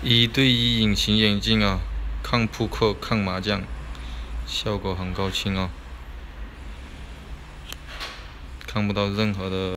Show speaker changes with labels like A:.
A: 一对一隐形眼镜啊，抗扑克、抗麻将，效果很高清哦。看不到任何的。